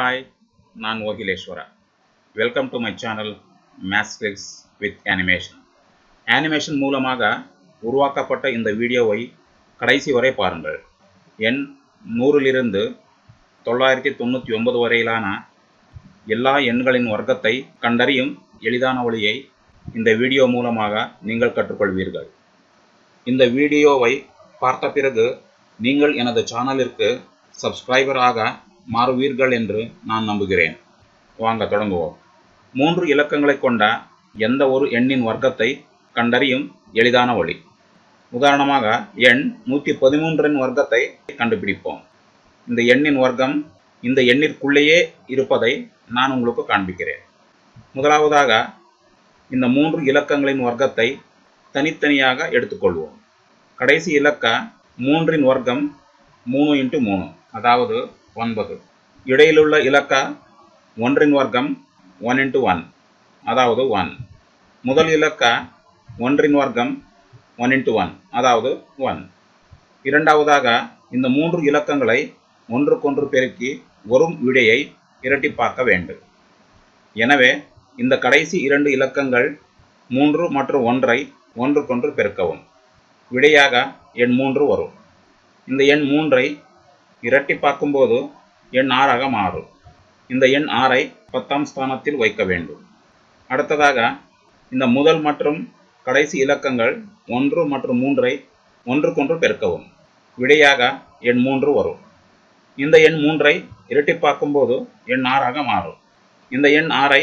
Hi நான் Okileswara. Welcome to my channel Maths Clicks with animation animation மூலமாக உருவாக்கப்பட்ட இந்த வீடியோவை கடைசி வரை பாருங்கள். எண் நூறிலிருந்து தொள்ளாயிரத்தி தொண்ணூற்றி ஒன்பது வரையிலான எல்லா எண்களின் வர்க்கத்தை கண்டறியும் எளிதான வழியை இந்த வீடியோ மூலமாக நீங்கள் கற்றுக்கொள்வீர்கள். இந்த வீடியோவை பார்த்த பிறகு நீங்கள் எனது சேனலிற்கு சப்ஸ்கிரைபராக மாறுவீர்கள் என்று நான் நம்புகிறேன். வாங்க தொடங்குவோம். மூன்று இலக்கங்களை கொண்ட எந்த ஒரு எண்ணின் வர்க்கத்தை கண்டறியும் எளிதான வழி. உதாரணமாக எண் நூற்றி பதிமூன்றின் வர்க்கத்தை கண்டுபிடிப்போம். இந்த எண்ணின் வர்க்கம் இந்த எண்ணிற்குள்ளேயே இருப்பதை நான் உங்களுக்கு காண்பிக்கிறேன். முதலாவதாக இந்த மூன்று இலக்கங்களின் வர்க்கத்தை தனித்தனியாக எடுத்துக்கொள்வோம். கடைசி இலக்க மூன்றின் வர்க்கம் மூணு இன்ட்டு மூணு அதாவது ஒன்பது. இடையிலுள்ள இலக்கா ஒன்றின் வர்க்கம் ஒன் இன்ட்டு ஒன் அதாவது ஒன் முதல் இலக்க ஒன்றின் வர்க்கம் ஒன் இன்ட்டு ஒன் அதாவது ஒன் இரண்டாவதாக இந்த மூன்று இலக்கங்களை ஒன்றுக்கொன்று பெருக்கி வரும் விடையை இரட்டிப்பாக்க வேண்டும். எனவே இந்த கடைசி இரண்டு இலக்கங்கள் மூன்று மற்றும் ஒன்றை ஒன்றுக்கொன்று பெருக்கவும். விடையாக எண் மூன்று வரும். இந்த எண் மூன்றை இரட்டிப்பாக்கும்போது எண் ஆறாக மாறும். இந்த எண் ஆறை பத்தாம் ஸ்தானத்தில் வைக்க வேண்டும். அடுத்ததாக இந்த முதல் மற்றும் கடைசி இலக்கங்கள் ஒன்று மற்றும் மூன்றை ஒன்றுக்கொன்று பெருக்கவும். விடையாக எண் மூன்று வரும். இந்த எண் மூன்றை இரட்டிப்பாக்கும்போது எண் ஆறாக மாறும். இந்த எண் ஆறை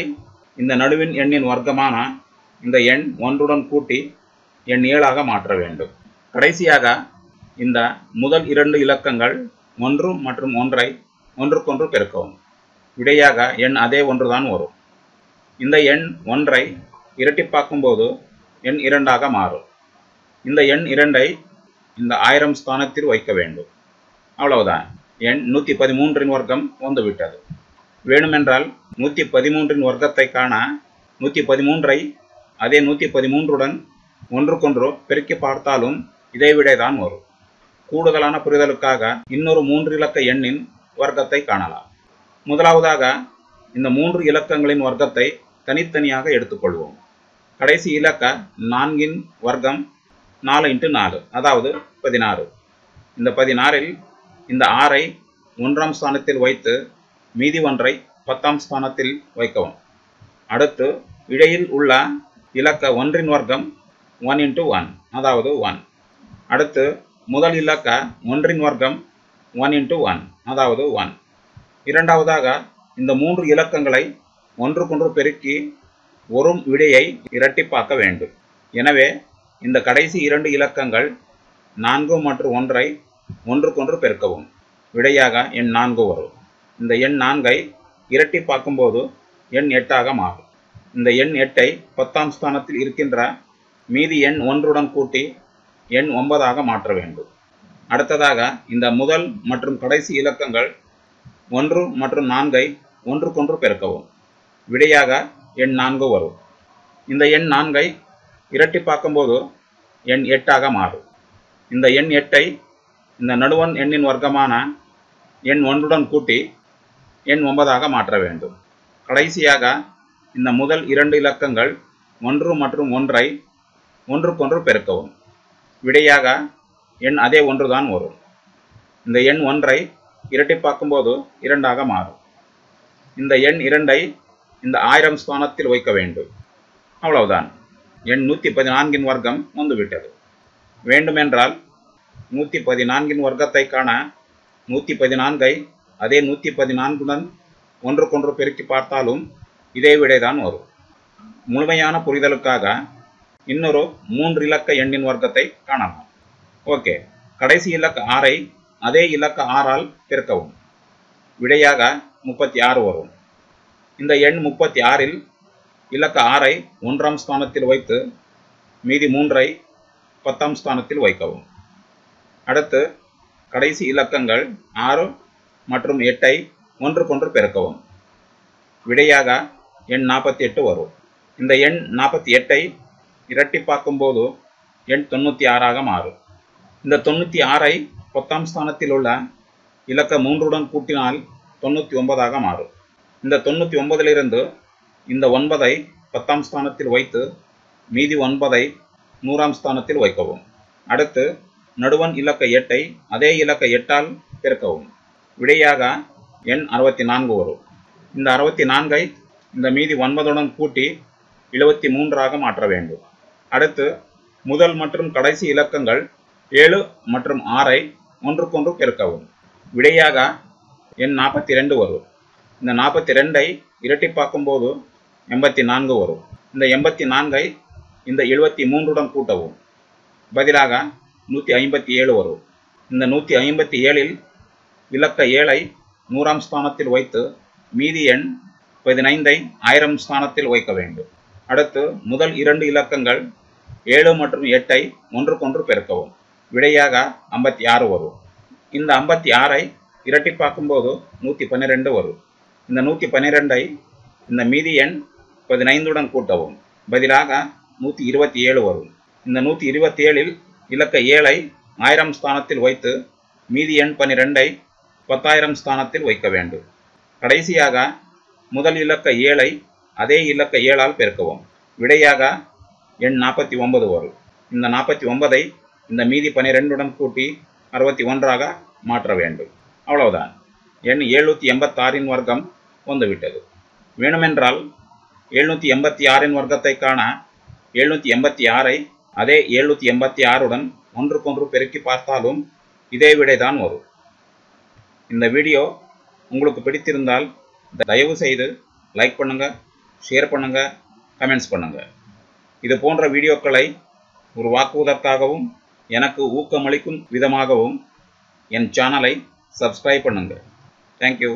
இந்த நடுவின் எண்ணின் வர்க்கமான இந்த எண் ஒன்றுடன் கூட்டி எண் ஏழாக மாற்ற வேண்டும். கடைசியாக இந்த முதல் இரண்டு இலக்கங்கள் ஒன்று மற்றும் ஒன்றை ஒன்றுக்கொன்று பெருக்கவும். விடையாக எண் அதே ஒன்றுதான் வரும். இந்த எண் ஒன்றை இரட்டிப்பாக்கும்போது எண் இரண்டாக மாறும். இந்த எண் இரண்டை இந்த ஆயிரம் ஸ்தானத்தில் வைக்க வேண்டும். அவ்வளவுதான். எண் நூற்றி பதிமூன்றின் வர்க்கம் வந்துவிட்டது. வேணுமென்றால் நூற்றி பதிமூன்றின் வர்க்கத்தை காண நூற்றி பதிமூன்றை அதே நூற்றி பதிமூன்றுடன் ஒன்றுக்கொன்று பெருக்கி பார்த்தாலும் இதை விடைதான் வரும். கூடுதலான புரிதலுக்காக இன்னொரு மூன்று இலக்க எண்ணின் வர்க்கத்தை காணலாம். முதலாவதாக இந்த மூன்று இலக்கங்களின் வர்க்கத்தை தனித்தனியாக எடுத்துக்கொள்வோம். கடைசி இலக்க நான்கின் வர்க்கம் நாலு இன்ட்டு நாலு அதாவது பதினாறு. இந்த பதினாறில் இந்த ஆறை ஒன்றாம் ஸ்தானத்தில் வைத்து மீதி ஒன்றை பத்தாம் ஸ்தானத்தில் வைக்கவும். அடுத்து இடையில் உள்ள இலக்க ஒன்றின் வர்க்கம் ஒன் இன்ட்டு ஒன் அதாவது ஒன் அடுத்து முதல் இலக்க ஒன்றின் வர்க்கம் ஒன் இன்ட்டு ஒன் அதாவது ஒன் இரண்டாவதாக இந்த மூன்று இலக்கங்களை ஒன்றுக்கொன்று பெருக்கி ஒரு விடையை இரட்டிப்பாக்க வேண்டும். எனவே இந்த கடைசி இரண்டு இலக்கங்கள் நான்கு மற்றும் ஒன்றை ஒன்றுக்கொன்று பெருக்கவும். விடையாக எண் நான்கு வரும். இந்த எண் நான்கை இரட்டிப்பாக்கும்போது எண் எட்டாக மாறும். இந்த எண் எட்டை பத்தாம் ஸ்தானத்தில் இருக்கின்ற மீதி எண் ஒன்றுடன் கூட்டி எண் ஒன்பதாக மாற்ற வேண்டும். அடுத்ததாக இந்த முதல் மற்றும் கடைசி இலக்கங்கள் ஒன்று மற்றும் நான்கை ஒன்றுக்கொன்று பெருக்கவும். விடையாக எண் நான்கு வரும். இந்த எண் நான்கை இரட்டிப்பாக்கும்போது எண் எட்டாக மாறும். இந்த எண் எட்டை இந்த நடுவன் எண்ணின் வர்க்கமான எண் ஒன்றுடன் கூட்டி எண் ஒன்பதாக மாற்ற வேண்டும். கடைசியாக இந்த முதல் இரண்டு இலக்கங்கள் ஒன்று மற்றும் ஒன்றை ஒன்றுக்கொன்று பெருக்கவும். விடையாக எண் அதே ஒன்றுதான் வரும். இந்த எண் ஒன்றை இரட்டிப்பாக்கும்போது இரண்டாக மாறும். இந்த எண் இரண்டை இந்த ஆயிரம் ஸ்தானத்தில் வைக்க வேண்டும். அவ்வளவுதான். எண் நூற்றி பதினான்கின் வர்க்கம் வந்துவிட்டது. வேண்டுமென்றால் நூற்றி பதினான்கின் வர்க்கத்தை காண நூற்றி பதினான்கை அதே நூற்றி பதினான்குடன் ஒன்றுக்கொன்று பெருக்கி பார்த்தாலும் இதே விடைதான் வரும். முழுமையான புரிதலுக்காக இன்னொரு மூன்று இலக்க எண்ணின் வர்க்கத்தை காணலாம். ஓகே. கடைசி இலக்க ஆறை அதே இலக்க ஆறால் பெருக்கவும். விடையாக முப்பத்தி ஆறு வரும். இந்த எண் முப்பத்தி ஆறில் இலக்க ஆறை ஒன்றாம் ஸ்தானத்தில் வைத்து மீதி மூன்றை பத்தாம் ஸ்தானத்தில் வைக்கவும். அடுத்து கடைசி இலக்கங்கள் ஆறு மற்றும் எட்டை ஒன்றுக்கொன்று பெருக்கவும். விடையாக எண் நாற்பத்தி எட்டு வரும். இந்த எண் நாற்பத்தி எட்டை இரட்டிப்பாக்கும்போது எண் தொண்ணூற்றி ஆறாக மாறும். இந்த தொண்ணூற்றி ஆறை பத்தாம் ஸ்தானத்தில் உள்ள இலக்க மூன்றுடன் கூட்டினால் தொண்ணூற்றி ஒன்பதாக மாறும். இந்த தொண்ணூற்றி ஒன்பதிலிருந்து இந்த ஒன்பதை பத்தாம் ஸ்தானத்தில் வைத்து மீதி ஒன்பதை நூறாம் ஸ்தானத்தில் வைக்கவும். அடுத்து நடுவன் இலக்க எட்டை அதே இலக்க எட்டால் பெருக்கவும். விடையாக எண் அறுபத்தி நான்கு வரும். இந்த அறுபத்தி நான்கை இந்த மீதி ஒன்பதுடன் கூட்டி எழுபத்தி மூன்றாக மாற்ற வேண்டும். அடுத்து முதல் மற்றும் கடைசி இலக்கங்கள் ஏழு மற்றும் ஆறை ஒன்றுக்கொன்று பெருக்கவும். விடையாக எண் நாற்பத்தி ரெண்டு வரும். இந்த நாற்பத்தி ரெண்டை இரட்டிப்பாக்கும் போது எண்பத்தி நான்கு வரும். இந்த எண்பத்தி நான்கை இந்த எழுபத்தி மூன்றுடன் கூட்டவும். பதிலாக நூற்றி ஐம்பத்தி ஏழு வரும். இந்த நூற்றி ஐம்பத்தி ஏழில் இலக்க ஏழை நூறாம் ஸ்தானத்தில் வைத்து மீதி எண் பதினைந்தை ஆயிரம் ஸ்தானத்தில் வைக்க வேண்டும். அடுத்து முதல் இரண்டு இலக்கங்கள் ஏழு மற்றும் எட்டை ஒன்றுக்கொன்று பெருக்கவும். விடையாக ஐம்பத்தி ஆறு வரும். இந்த ஐம்பத்தி ஆறை இரட்டி பார்க்கும்போது நூற்றி பன்னிரெண்டு வரும். இந்த நூற்றி பன்னிரெண்டை இந்த மீதி எண் பதினைந்துடன் கூட்டவும். பதிலாக நூற்றி இருபத்தி ஏழு வரும். இந்த நூற்றி இருபத்தி ஏழில் இலக்க ஏழை ஆயிரம் ஸ்தானத்தில் வைத்து மீதி எண் பன்னிரெண்டை பத்தாயிரம் ஸ்தானத்தில் வைக்க வேண்டும். கடைசியாக முதல் இலக்க ஏழை அதே இலக்க ஏழால் பெருக்கவும். விடையாக எண் நாற்பத்தி ஒன்பது வரும் இந்த நாற்பத்தி ஒன்பதை இந்த மீதி பனிரெண்டுடன் கூட்டி அறுபத்தி ஒன்றாக மாற்ற வேண்டும். அவ்வளவுதான். எண் எழுநூற்றி எண்பத்தாறின் வர்க்கம் வந்துவிட்டது. வேணுமென்றால் எழுநூற்றி எண்பத்தி ஆறின் வர்க்கத்தை காண எழுநூற்றி எண்பத்தி ஆறை அதே எழுநூற்றி எண்பத்தி ஆறுடன் ஒன்றுக்கொன்று பெருக்கி பார்த்தாலும் இதே விடைதான் வரும். இந்த வீடியோ உங்களுக்கு பிடித்திருந்தால் தயவு செய்து லைக் பண்ணுங்கள் ஷேர் பண்ணுங்க கமெண்ட்ஸ் பண்ணுங்க. இது போன்ற வீடியோக்களை உருவாக்குவதற்காகவும் எனக்கு ஊக்கமளிக்கும் விதமாகவும் என் சேனலை சப்ஸ்கிரைப் பண்ணுங்க. தேங்க்யூ